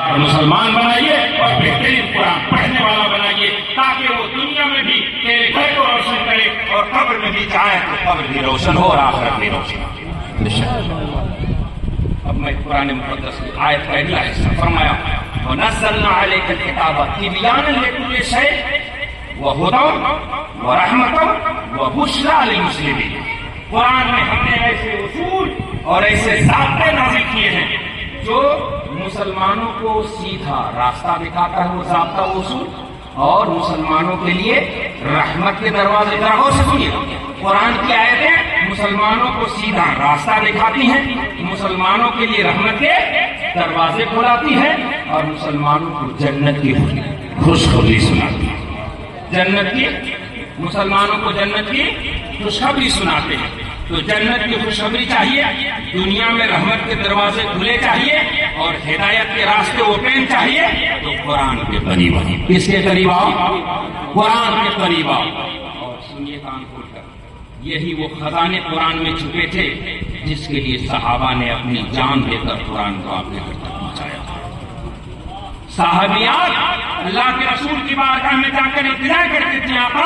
मुसलमान बनाइए और बेहतरीन कुरान पढ़ने वाला बनाइए, ताकि वो दुनिया में भी तेरे घर को रोशन करे और कब्र में भी जाए। तो कब्र भी रोशन हो और आखिरत भी रोशन। अब मैं पुराने मुकदस की आयत अगला हिस्सा फरमाया और नसलना अलैका किताबा तिबयान लिकुल शै व हुदा व रहमता व बुशरा लिल मुस्लिमीन. कुरान में हमने ऐसे उसूल और ऐसे जाब्ते नाजिल किए हैं, जो मुसलमानों को सीधा रास्ता दिखाता है वो जाब्ता उसूल और मुसलमानों के लिए रहमत के दरवाजे से सुनिए। कुरान की आयतें मुसलमानों को सीधा रास्ता दिखाती हैं, मुसलमानों के लिए रहमत के दरवाजे खुलाती हैं, और मुसलमानों को जन्नत की खुशखबरी सुनाती है। जन्नत की मुसलमानों को जन्नत की खुशखबरी सुनाते हैं। तो जन्नत की खुशखबरी चाहिए, दुनिया में रहमत के दरवाजे खुले चाहिए और हिदायत के रास्ते ओपन चाहिए तो कुरान के करीब आओ। किसके करीब आओ? कुरान के करीब आओ। और सुनिए कान खोलकर, यही वो खजाने कुरान में छुपे थे, जिसके लिए सहाबा ने अपनी जान देकर कुरान को आपके घर तक पहुँचाया। साहबियात अल्लाह के रसूल की बारगाह में जाकर इंतज़ार करते थे, आप।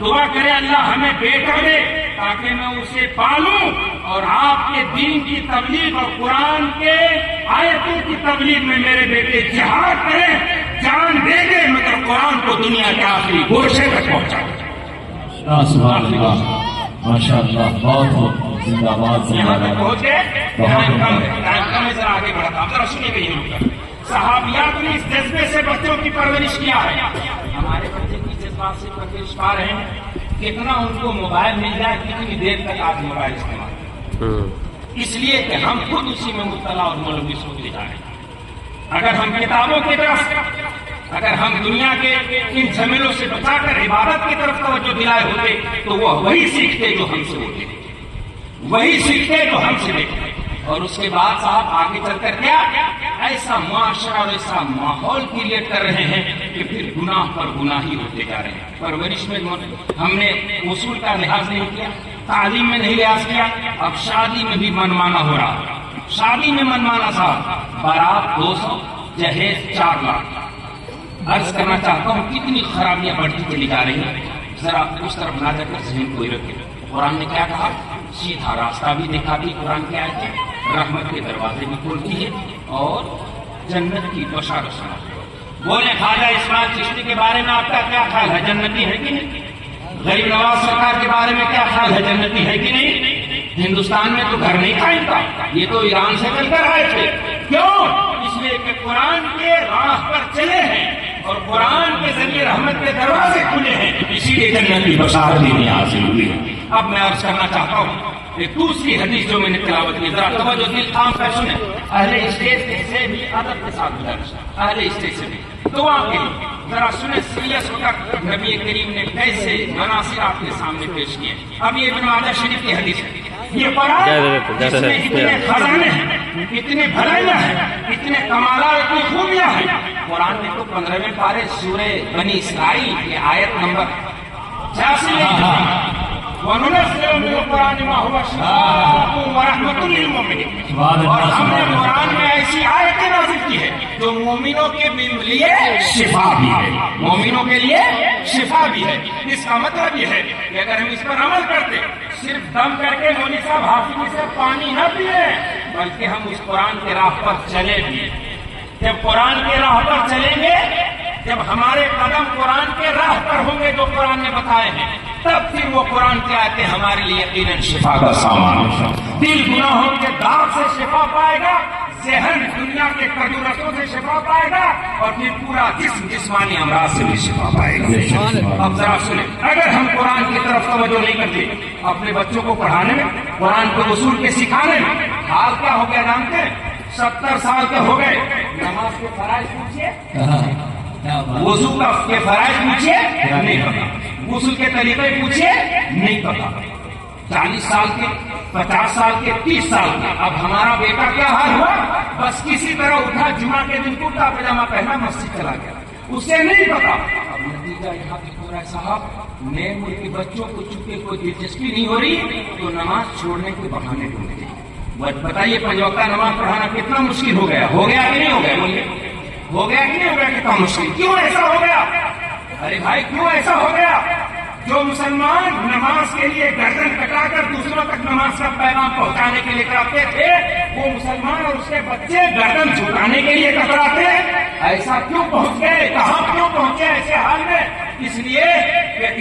दुआ करे, अल्लाह हमें बेटा दे ताकि मैं उसे पालूं और आपके दीन की तबलीग और कुरान के आयतों की तबलीग में मेरे बेटे जिहाद करें जान दे दे मगर कुरान को दुनिया के आखिरी गोशे तक पहुंचाओ माशा बहुत बहुत जिंदाबाद है जरा आगे बढ़ता हूँ। जरा सुनिए कहीं सहाबियात ने इस जज्बे से बच्चों की परवरिश किया है। हमारे बच्चे की जज्बात से परवरिश पा रहे हैं। कितना उनको मोबाइल मिल जाए कितनी देर तक आज मोबाइल इस्तेमाल करें। इसलिए कि हम खुद उसी में मुबतला और मौलवी सोचते जा रहे हैं। अगर हम किताबों की तरफ़ अगर हम दुनिया के इन झमेलों से बचाकर इबादत की तरफ़ तवज्जो दिलाए होते तो वो वही सीखते जो हमसे होते। वही सीखते जो हमसे देखते और उसके बाद साहब आगे चलकर क्या? ऐसा मुआशरा और ऐसा माहौल क्रिएट कर रहे हैं कि गुनाह पर गुनाह ही होते जा रहे हैं। परवरिश में हमने उसूल का लिहाज नहीं किया, तालीम में नहीं लिहाज किया, अब शादी में भी मनमाना हो रहा शादी में मनमाना साहब बारात दो सौ जहेज, चार लाख। अर्ज़ करना चाहता हूँ, कितनी खराबियाँ बढ़ती चली जा रही हैं। जरा उस तरफ़ ना जाकर जहन कोई रखे। कुरान ने क्या कहा? सीधा रास्ता भी दिखाती कुरान की आयतें। रहमत के दरवाजे भी खोलती है और जन्नत की बशारत सुनाती बोले, खाजा इस्माइल चिश्ती के बारे में आपका क्या ख्याल है? जन्नती है कि नहीं? गरीब नवाज़ सरकार के बारे में क्या ख्याल है? जन्नती है कि नहीं? हिंदुस्तान में तो घर नहीं था इनका। ये तो ईरान से चलकर आए थे। क्यों? इसलिए कि कुरान के राह पर चले हैं और कुरान के ज़रिए रहमत के दरवाजे खुले हैं। इसीलिए जन्नत बशारत हासिल हुई। है अब मैं अर्ज़ करना चाहता हूँ एक दूसरी हदीस जो मैंने तिलावत की जरा तवज्जो दिल थाम कर सुने। अहले स्टेज से भी अदब के साथ गुजारिश अहले स्टेज से भी। दुआ के लिए जरा सुने सीरियस होकर नबी करीम ने कैसे मनासिर आपके सामने पेश किए। अब ये इब्न माजा शरीफ की हदीस है। ये पढ़ा इसमें इतने खजाने हैं इतने भलाइयाँ हैं इतने कमाला इतनी खूबियाँ हैं। कुरान में तो पंद्रहवें पारे सूरे बनी इसराइल के आयत नंबर। छियासी वनुनज़िल मिन और हमने कुरान में ऐसी आयतें नाज़िल की है जो मोमिनों के लिए शिफा भी है मोमिनों के लिए शिफा भी है इसका मतलब यह है कि अगर हम इस पर अमल करते सिर्फ़ दम करके मौली साहब हाफिज से पानी न पिए बल्कि हम इस कुरान के राह पर चले भी जब कुरान के राह पर चलेंगे जब हमारे कदम कुरान के राह पर होंगे जो कुरान ने बताए हैं तब फिर वो कुरान के आते, हमारे लिए यकीन शिफा का सामान। दिल गुनाहों के दाग से शिफा पाएगा, जहन दुनिया के कदूरतों से शिफा पाएगा, और फिर पूरा जिस्म जिस्मानी अमराज से भी शिफा पाएगा। अब जरा सुने, अगर हम कुरान की तरफ़ तवज्जो नहीं करते, अपने बच्चों को पढ़ाने में, कुरान को उसूल के सिखाने में, हाल क्या हो गया जानते हैं सत्तर साल के हो गए। नमाज़ के फराइज पूछिए। वज़ू का के फराइज पूछिए नहीं पता। गुसल के तरीके पूछिए नहीं पता। चालीस साल के, पचास साल के, तीस साल के। अब हमारा बेटा क्या हाल हुआ? बस किसी तरह उठा जुमा के दिन कुर्ता पजामा पहना, मस्जिद चला गया। उसे नहीं पता। अब नतीजा यहाँ पे पूरा साहब। नए मुल्क बच्चों को चुके कोई दिलचस्पी नहीं हो रही तो नमाज़ छोड़ने के बहाने ढूंढते बताइए पंजौका नमाज़ पढ़ाना कितना मुश्किल हो गया? हो गया कि नहीं हो गया? बोलिए। हो गया कि नहीं हो गया कितना मुश्किल क्यों ऐसा हो गया? अरे भाई, क्यों ऐसा हो गया? जो मुसलमान नमाज़ के लिए गर्दन कटाकर दूसरों तक नमाज़ का पैगाम पहुँचाने के लिए कराते थे, वो मुसलमान और उसके बच्चे गर्दन झुकाने के लिए कतराते ऐसा क्यों पहुँच गए? कहाँ क्यों पहुँचे ऐसे हाल में? इसलिए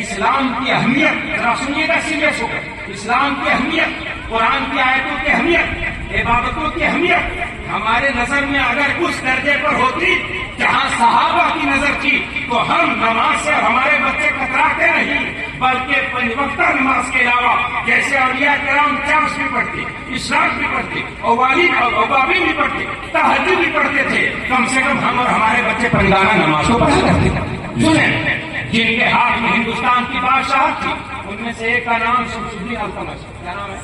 इस्लाम की अहमियत सुनिएगा, सीरियस होकर। इस्लाम की अहमियत, कुरान की आयतों की अहमियत इबादतों की अहमियत हमारे नज़र में अगर उस दर्जे पर होती, जहाँ सहाबा की नज़र थी तो हम नमाज़ से हमारे बच्चे कतराते नहीं, बल्कि पंचवक्ता नमाज़ के अलावा जैसे अलिया कराम चांस भी पढ़ते इशराक भी पढ़ते अवाली अवाबी भी पढ़ते तहजी भी पढ़ते थे, कम से कम हम और हमारे बच्चे पंजाना नमाज़ को पढ़ा करते थे जिनके हाथ में हिंदुस्तान की बादशाह थी उनमें से एक का नाम शमसुद्दीन अल्तमश क्या नाम है?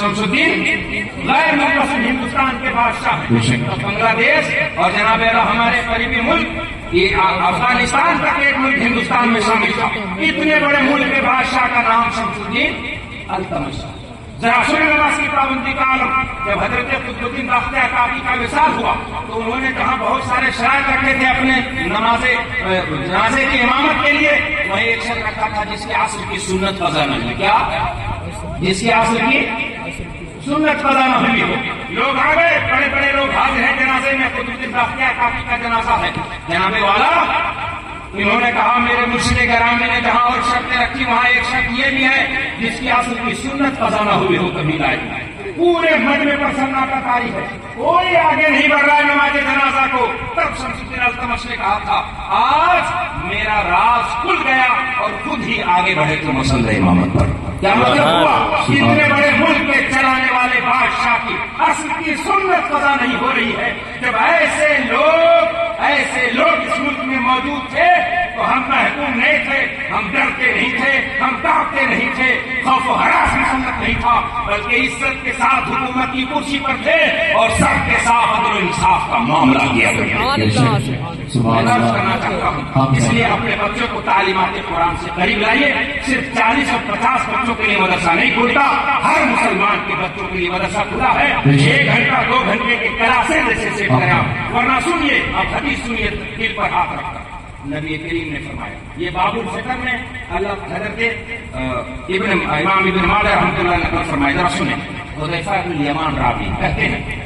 शमसुद्दीन गैर मुतसिम हिंदुस्तान के बादशाह बांग्लादेश और जनाब हमारे करीबी मुल्क ये अफ़गानिस्तान का एक मुल्क हिंदुस्तान में शामिल था। इतने बड़े मुल्क के बादशाह का नाम शमसुद्दीन अल्तमश जरा सुन की पाबंदी का आलम जब हज़रत खुदुद्दीन बाख्तियार काफ़ी का विशाल हुआ तो उन्होंने जहाँ बहुत सारे शराय रखे थे अपने नमाजे जनाजे की इमामत के लिए, वहीं एक शर्त रखा था जिसकी आसर की सुन्नत फजा न हुई क्या? जिसकी आसर की सुन्नत फजा न हुई हो लोग आ गए बड़े बड़े लोग हाजिर हैं जनाजे में खुदुद्दीन बाख्तियार काफ़ी का जनाजा है। जनाबे वाला इन्होंने कहा मेरे मुर्शिद करामी ने जहाँ और शर्तें रखी वहाँ एक शर्त ये भी है जिसकी असल की सुन्नत खजाना हुई हो कभी लाई पूरे मजमे पर सन्नाटा तारी है। कोई आगे नहीं बढ़ रहा है नमाज़ जनाजा को। तब शमसुद्दीन अल्तमश ने कहा था आज मेरा राज खुल गया और खुद ही आगे बढ़े तो मसल इमामत पर। क्या मतलब हुआ? इतने बड़े मुल्क के चलाने वाले बादशाह की असल की सुन्नत पता नहीं हो रही है। जब ऐसे लोग ऐसे लोग इस में मौजूद थे तो हम महकूम नहीं थे, हम डरते नहीं थे, हम कांपते नहीं थे, खौफ हरास मुसलत नहीं था, बल्कि इज़्ज़त के साथ हुकूमत की कुर्सी पर थे और सबके साथ अदल इंसाफ का मामला किया गया करना चाहता हूँ इसलिए अपने बच्चों को तालीमत कुरान से करीब लाइए सिर्फ चालीस और पचास बच्चों के लिए मदरसा नहीं खुलता हर मुसलमान के बच्चों के लिए मदरसा खुला है एक घंटा दो घंटे के क्लासे जैसे सेट करें वरना सुनिए अब हदीस सुनिए दिल पर हाथ रखकर नबी करीम ने फरमाया ये बाबुल फिक्र में अल्लाह हजरत इब्न इमाम इब्न माला रहमतुल्लाह ने फरमाया जरा सुने हुदैफा इब्न यमान रावी कहते हैं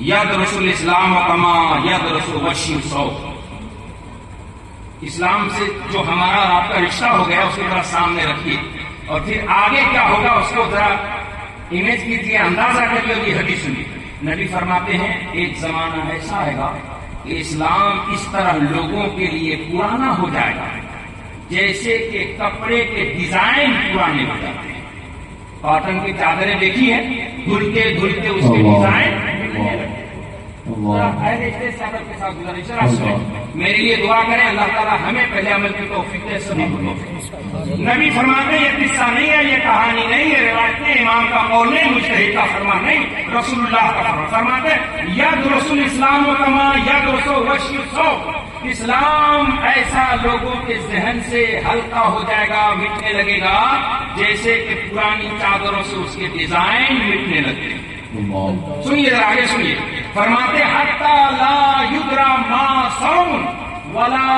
यद रसुल इस्लाम कमा यद रसुल वशी सौ। इस्लाम से जो हमारा आपका रिश्ता हो गया उसको जरा सामने रखिए। और फिर आगे क्या होगा उसको जरा इमेज कीजिए अंदाज़ा करिए और ये हदीस सुनिए। नबी फरमाते हैं एक जमाना ऐसा आएगा कि इस्लाम इस तरह लोगों के लिए पुराना हो जाएगा जैसे कि कपड़े के डिज़ाइन पुराने हो जाते हैं। कॉटन की चादरें देखी है धुलते धुलते उसके डिज़ाइन मेरे लिए दुआ करें, अल्लाह ताला हमें पहले अमल की तोफीक दे नबी फरमाते ये किस्सा नहीं है, ये कहानी नहीं है, रिवायत इमाम का कौल नहीं, मुश्तहिद का फरमा नहीं। रसूलुल्लाह का फरमा फरमाते यद रसूल इस्लाम कमा, यद रसूल वशी इस्लाम ऐसा लोगों के जहन से हल्का हो जाएगा, मिटने लगेगा, जैसे कि पुरानी चादरों से उसके डिज़ाइन मिटने लगते सुनिए आगे सुनिए। फरमाते, हत्ता ला युद्रा माँ सौन, वला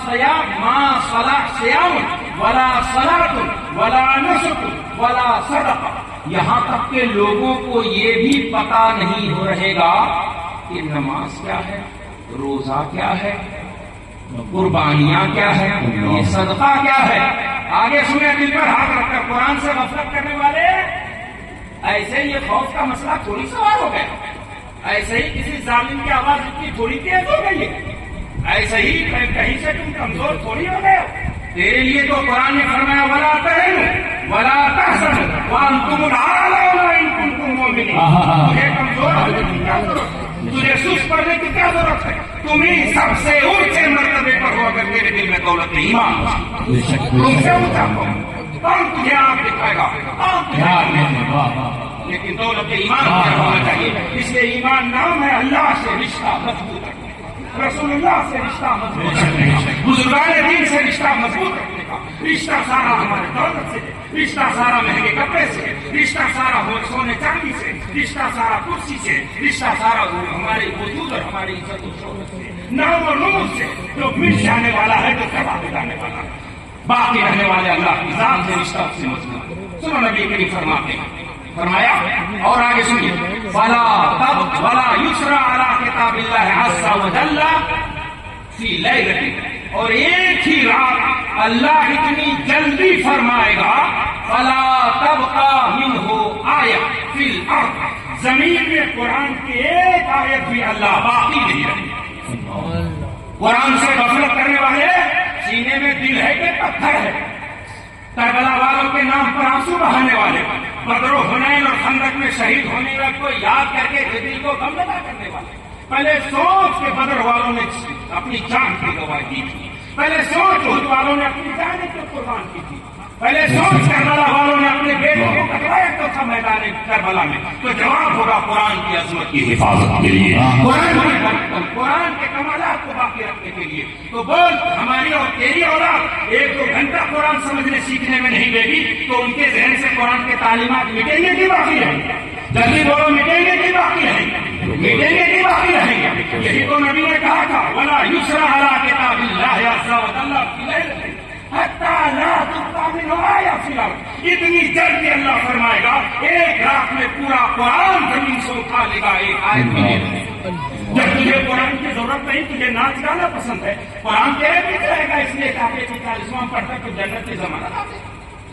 सया माँ सला सयाम वला सलात वला नसक वला सदक। यहाँ तक के लोगों को ये भी पता नहीं हो रहेगा कि नमाज़ क्या है, रोजा क्या है, कुर्बानियाँ क्या है, ये सदका क्या है। आगे सुने दिल पर हाथ रखकर, कुरान से गफलत करने वाले ऐसे ये फौज का मसला थोड़ी सवाल हो गया। ऐसे ही किसी जालिम की आवाज़ इतनी थोड़ी तेज हो गई है। ऐसे ही कहीं से तुम कमज़ोर थोड़ी हो गए तेरे लिए तो कुरान ने फरमाया वला तहन वला तहसन वान तुम तुम तुम मुझे कमज़ोर तुझे सुस्त करने की क्या ज़रूरत है? तुम ही सबसे ऊँचे मरतबे पर हो अगर मेरे दिल में दौलत ईमान तुमसे ऊँचा कौन तुझे आप दिखाएगा? कौन तुझे लेकिन दौलत ईमान क्या होना चाहिए। इसलिए ईमान नाम है अल्लाह से रिश्ता मज़बूत रखने रसूलुल्लाह से रिश्ता मज़बूत रखने का। बुजुर्गान दीन से रिश्ता मज़बूत रखने का। रिश्ता सारा हमारे दौलत से रिश्ता सारा महँगे कपड़े से रिश्ता सारा हो सोने चांदी से रिश्ता सारा कुर्सी से रिश्ता सारा हमारे वजूद और हमारी इज़्ज़त नाम और नूर से जो मिट जाने वाला है तो आगे जाने वाला है। बाकी रहने वाले अल्लाह की जान से रिश्ता उससे मज़बूत सुनो नबी करीम फरमाते हैं। फरमाया और आगे सुनिए। फला तब वला युसरा अला किताबिल्लाह अज़्ज़ा व जल्ला फ़ी लैलतिन और एक ही रात अल्लाह इतनी जल्दी फरमाएगा फला तब का मिन हो आया फिल अर्द। ज़मीन में कुरान की एक आयत भी अल्लाह बाकी नहीं रही कुरान से गफलत करने वाले सीने में दिल है कि पत्थर है? करबला वालों के नाम पर आँसू बहाने वाले। बदरो हुनैन और खंदक में शहीद होने वाले को याद करके दिल को गम लगा करने वाले। पहले सोच के बदर वालों ने अपनी जान की गवाही दी थी। पहले सोच वालों ने अपनी जान की कुर्बान की थी। पहले सोच करबला वालों ने अपने बेटों को कटवाया तो था मैदान करबला में। तो जवाब होगा कुरान की अजमत की हिफाजत के लिए। कुरान की कुरान के कमालात को बाकी रखने के लिए। तो बोल हमारी और तेरी औलाद एक दो घंटा कुरान समझने सीखने में नहीं देगी तो उनके जहन से कुरान के तालीमत मिटेंगे की बाकी है? जल्दी बोलो मिटेंगे की बाकी है? मिटेंगे की बाकी रहेंगे यही तो नबी ने कहा था वला युसरा अला किताबिल्लाह इतनी जल्दी अल्लाह फरमाएगा एक रात में पूरा कुरान ज़मीन से उठा लेगा एक आयत में। जब तुझे कुरान की ज़रूरत नहीं तुझे नाच गाना पसंद है कुरान तेरे भी रहेगा इसलिए काफ़ी तू चालीसवां पढ़ता तो जन्नत की जमाना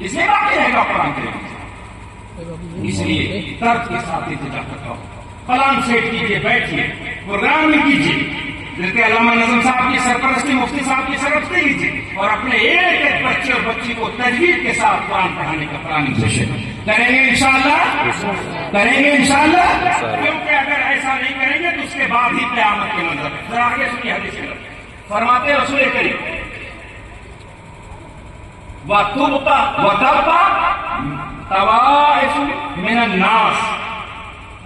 इसलिए बाकी रहेगा कुरान तेरे इसलिए दर्द के साथ इंतज़ार करता हूँ। फलान सेट कीजिए बैठिए प्रोग्राम कीजिए जैसे अलामा नजम साहब की सरपरस्ती मुफ्ती साहब की सरपरस्ती लीजिए और अपने एक एक बच्चे और बच्ची को तजवीज के साथ कुरान पढ़ाने का प्लानिंग सेशन करेंगे इंशाल्लाह करेंगे इंशाल्लाह क्योंकि अगर ऐसा नहीं करेंगे तो उसके बाद ही क्यामत के मंजर है जरा आगे सुनिए हदीस फरमाते रसूल करीम व तुबका व तबका तवाइफ मिन अन्नास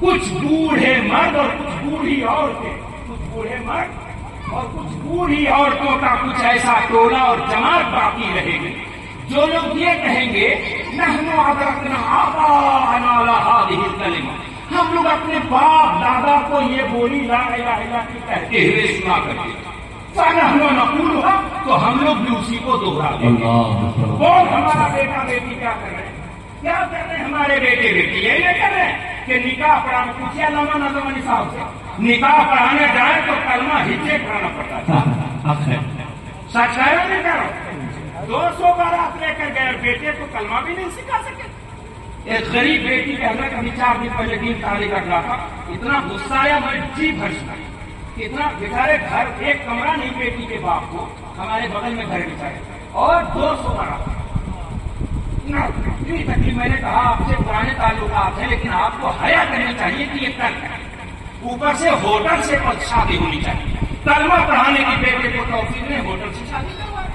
कुछ बूढ़े मर्द और कुछ बूढ़ी औरतें कुछ बूढ़े मर्द और कुछ बूढ़ी औरतों का कुछ ऐसा टोला और जमात बाकी रहेगी जो लोग ये कहेंगे नहनो अदरकना आबा कलिमा हम लोग अपने बाप दादा को ये बोली ला इला इला की कहते हुए सुना करते नकूल हुआ तो हम लोग भी उसी को दोहरा देंगे कौन हमारा बेटा बेटी क्या कर रहे हैं? क्या कर रहे हैं हमारे बेटे बेटी? यही नहीं कर रहे हैं कि निकाह पढ़ाने पूछिए लमा नजमनी साहब से। निकाह पढ़ाने जाए तो कलमा हिज्जे पढ़ाना पड़ता है। सच है नहीं करो? दो सौ बारात लेकर गए बेटे को कलमा भी नहीं सिखा सके। एक गरीब बेटी के हमें कभी चार दिन पहले दिन ताली कर रहा था। इतना गुस्सा आया मैं जी भर इतना बेचारे घर एक कमरा नहीं बेटी के बाप को, हमारे बगल में घर बिछाए। और दो सौ बड़ा। इतनी तकलीफ़ मैंने कहा, आपसे पुराने ताल्लुकात है, लेकिन आपको हया करनी चाहिए कि ये तर्क है। ऊपर से होटल से शादी होनी चाहिए। कलमा पढ़ाने की बेटे को तोफीक ने होटल से शादी करवाई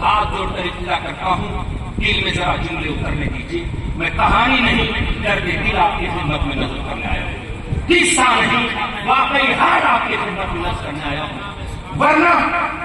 हाथ जोड़कर इतला करता हूँ, दिल में जरा जुमले उतरने दीजिए। मैं कहानी नहीं, डर के दिल आपकी खिदमत में नज़र करने आया हूँ। किस्सा नहीं वाकई हाल आपकी खिदमत में करने आया हूँ। वरना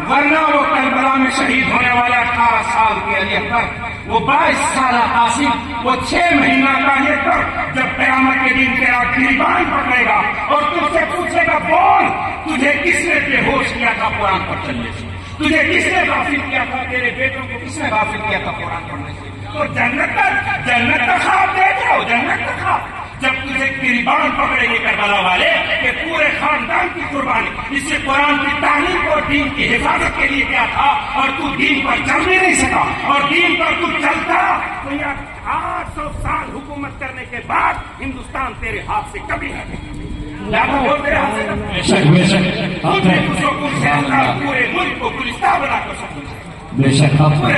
वरना वो करबला में शहीद होने वाला अठारह साल के अली अकबर वो बाईस साल कासिम वो छह महीना का ये कर जब कयामत के दिन तेरा गिरबान पकड़ेगा और तुझसे पूछेगा बोल तुझे किसने बेहोश किया था कुरान पर चलने से? तुझे किसने गाफिल किया था? तेरे बेटों को किसने गाफिल किया था कुरान पढ़ने से? तो जन्नत जन्नत का खाब दे जाओ, जन्नत का खाब। जब तुझे गिरबान पकड़ेंगे करबला वाले कि पूरे खानदान की कुर्बानी इससे कुरान की तालीम और दीन की हिफाजत के लिए क्या था और तू दीन पर चल भी नहीं सका और दीन पर तू चलता तो यार आठ सौ साल हुकूमत करने के बाद हिंदुस्तान तेरे हाथ से कभी नहीं। बेशक बेशक पूरे मुल्क को गुलिस्तान बनाकर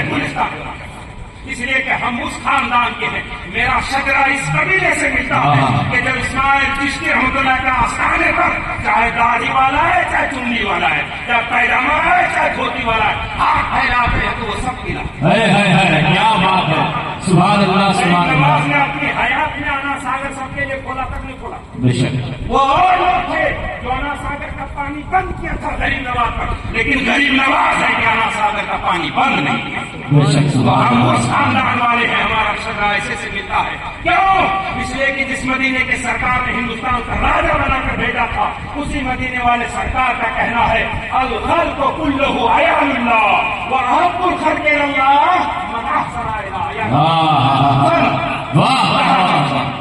पूरे बनाकर इसलिए कि हम उस खानदान के हैं। मेरा शजरा इस कबीले से मिलता है कि जब इस्माइल चिश्ती रहमतुल्लाह का आस्थाने पर चाहे दाढ़ी वाला है चाहे चुन्नी वाला है चाहे पैरामा है चाहे धोती वाला है हाथ फैलाते हैं तो वो सब मिला है है है क्या बात है। सुबह अल्लाह सुबह में अल्लाह। सागर अपनी हयात में आना सागर बेशक वो और लोग थे जो अना सागर का पानी बंद किया था। गरीब नवाज़ पर। लेकिन गरीब नवाज़ है कि अना सागर का पानी बंद नहीं किया। बेशक तो हम उस खानदान वाले हैं हमारा सदा ऐसे से मिलता है। क्यों? इसलिए कि जिस मदीने के सरकार ने हिंदुस्तान का राजा बनाकर भेजा था उसी मदीने वाले सरकार का कहना है अल खल को कुल्लू अयाल्लाह व अहब्बुल खल्क़ि इलल्लाह मन अहसना इला अयाल्लाह। वाह वाह वाह वाह।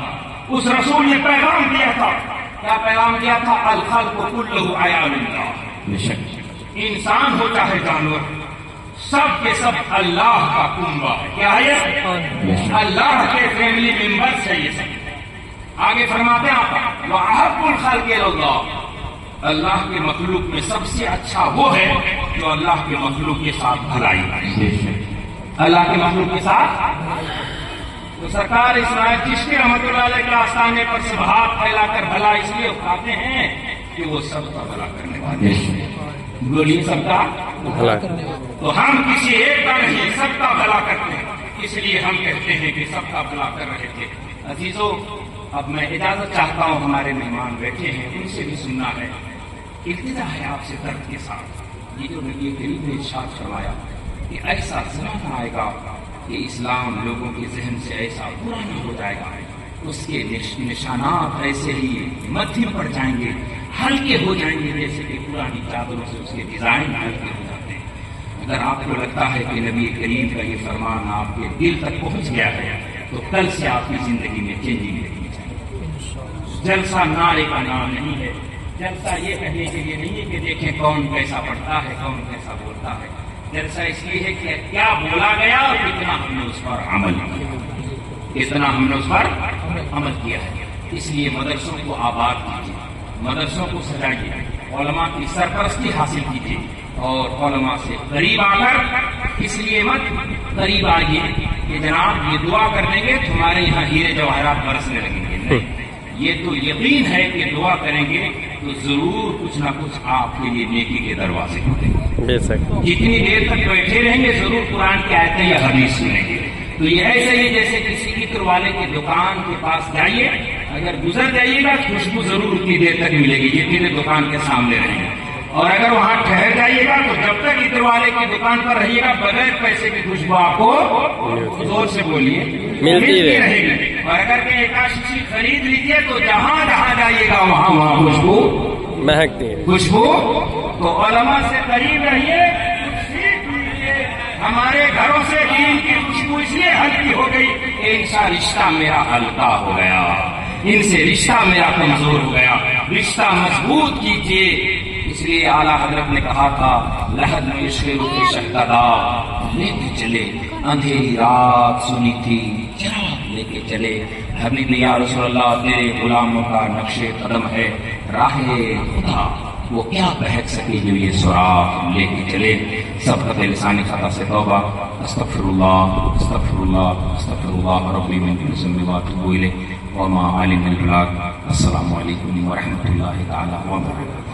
उस रसूल ने पैगाम दिया था। क्या पैगाम दिया था? अल खल को कुल्लू आया इंसान हो चाहे जानवर। सब के सब अल्लाह का कुंबा है। क्या है अल्लाह के फैमिली मेंबर्स है ये सब। आगे फरमाते हैं आप। वहाबुल खाल के अल्लाह अल्लाह के मखलूक में सबसे अच्छा वो है जो अल्लाह के मखलूक के साथ भलाई। अल्लाह के मखलूक के साथ तो सरकार इसराइल चिश्ती रहमतुल्लाह के आस्थाने पर से हाथ फैलाकर भला इसलिए उठाते हैं कि वो सबका भला करने वाले हैं। बोलिए सबका भला तो हम किसी एक का नहीं सबका भला करते हैं। इसलिए हम कहते हैं कि सबका भला कर रहे थे। अजीजों अब मैं इजाज़त चाहता हूँ हमारे मेहमान बैठे हैं उनसे भी सुनना है। इल्तिजा है आपसे दर्द के साथ। ये जो नबी करीब ने इरशाद फरमाया कि ऐसा जमाना आएगा कि इस्लाम लोगों के जहन से ऐसा पुराना हो जाएगा। उसके निश- निशानात ऐसे ही मध्यम पड़ जाएँगे, हल्के हो जाएँगे, जैसे कि पुरानी चादरों से उसके डिज़ाइन हल्के हो जाते हैं। अगर आपको लगता है कि नबी करीम का ये फरमान आपके दिल तक पहुँच गया है तो कल से आपकी ज़िंदगी में चेंजिंग देखनी चाहिए। जलसा नारे का नाम नहीं है। जलसा ये कहने के लिए नहीं है कि देखें कौन कैसा पढ़ता है, कौन कैसा बोलता है। जलसा इसलिए है कि क्या बोला गया और कितना हमने उस पर अमल किया। कितना हमने उस पर अमल किया। है इसलिए मदरसों को आबाद कीजिए। मदरसों को सजाइए। ओलमा की सरपरस्ती हासिल कीजिए। और ओलमा से करीब आकर इसलिए मत करीब आइए कि जनाब ये दुआ कर देंगे तुम्हारे यहाँ हीरे जवाहरात बरसने लगेंगे। नहीं ये तो यकीन है कि दुआ करेंगे तो ज़रूर कुछ ना कुछ आपके लिए नेकी के दरवाजे खुलेंगे बेशक। जितनी देर तक बैठे रहेंगे ज़रूर कुरान की आयतें या हदीस सुनेंगे। तो यह ऐसे ही जैसे किसी इत्र वाले की दुकान के पास जाइए अगर गुजर जाइएगा खुशबू ज़रूर उतनी देर तक मिलेगी जितनी देर दुकान के सामने रहेंगे। और अगर वहाँ ठहर जाइएगा तो जब तक इधर वाले की दुकान पर रहिएगा बगैर पैसे की खुशबू आपको ज़ोर से बोलिए मिलती रहेगी। और अगर के एकादशी खरीद लीजिए तो जहाँ जहाँ जाइएगा वहाँ वहाँ खुशबू महकती है। खुशबू। तो ओलमा से करीब रहिए हमारे घरों से दीन की खुशबू इसलिए हल्की हो गई कि इनसा रिश्ता मेरा हल्का हो गया। इनसे रिश्ता मेरा कमज़ोर हो गया। रिश्ता मज़बूत कीजिए। इसलिए आला हज़रत ने कहा था, लहद में चले अंधेरी रात सुनी थी लेके चले। हमने ने, या तेरे गुलामों का नक्शे कदम है, राहे खुदा, वो क्या बहक सके जो ये सुराग लेके चले? सब कते लिसानी खता से तौबा। अस्तगफिरुल्लाह अस्तगफिरुल्लाह रब्बी मिन अतूबु इलैह मा आलिम अल अस्सलामु अलैकुम व रहमतुल्लाहि तआला व बरकातुहू।